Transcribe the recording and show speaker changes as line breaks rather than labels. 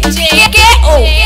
DJ KO.